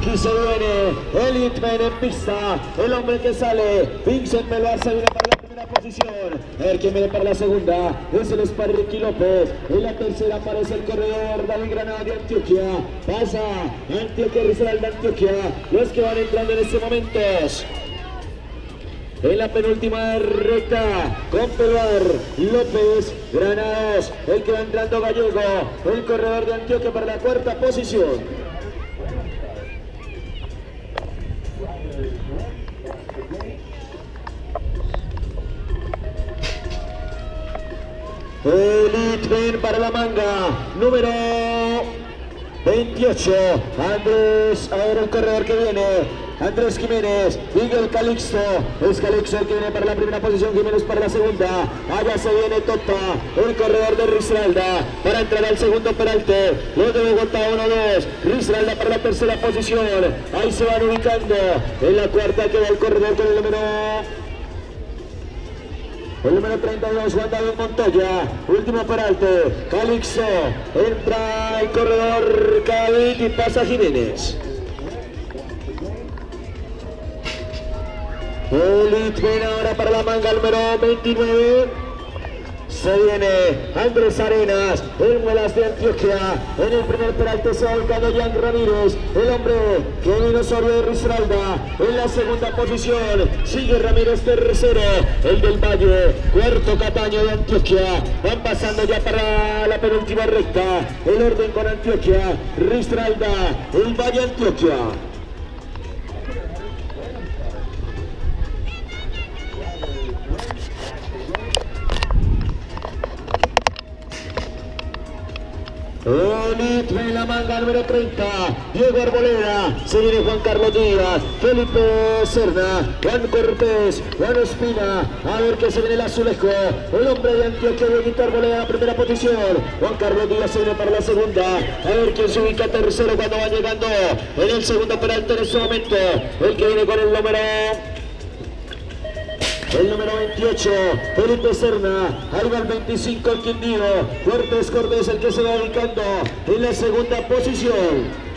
Aquí se viene el Hitman en pista. El hombre que sale. Vincent Melarza viene para la primera posición. A ver viene para la segunda. Es el Spar Ricky López. En la tercera aparece el corredor David Granada de Antioquia. Pasa Antioquia Rizal de Antioquia. Los que van entrando en este momento. En la penúltima recta, con Peluar, López, Granados, el que va entrando Gallego, el corredor de Antioquia para la cuarta posición. El para la manga, número 28, Andrés, ahora el corredor que viene, Andrés Jiménez, Miguel Calixto, es Calixto el que viene para la primera posición, Jiménez para la segunda, allá se viene Tota, el corredor de Risralda, para entrar al segundo peralte, los de Bogotá 1-2, Risralda para la tercera posición, ahí se van ubicando, en la cuarta queda el corredor con el número el número 32, Juan David Montoya. Último peralte. Calixto. Entra el corredor David y pasa Jiménez. El ahora para la manga número 29. Se viene Andrés Arenas, el Muelas de Antioquia. En el primer peralte se va ubicando Jan Ramírez, el hombre que vino sobre de. En la segunda posición sigue Ramírez tercero, el del Valle, cuarto Cataño de Antioquia. Van pasando ya para la penúltima recta. El orden con Antioquia, Risralda, el Valle Antioquia. En la manga número 30, Diego Arboleda, se viene Juan Carlos Díaz, Felipe Cerna, Juan Cortés, Juan Espina, a ver qué se viene el azulejo, el hombre de Antioquia, Diego Arboleda, primera posición, Juan Carlos Díaz se viene para la segunda, a ver quién se ubica tercero cuando va llegando. En el segundo penalti en este momento, el que viene con el número el número 28, Felipe Serna, ahí va el 25 el Quindío, Fuertes Cortés el que se va ubicando en la segunda posición.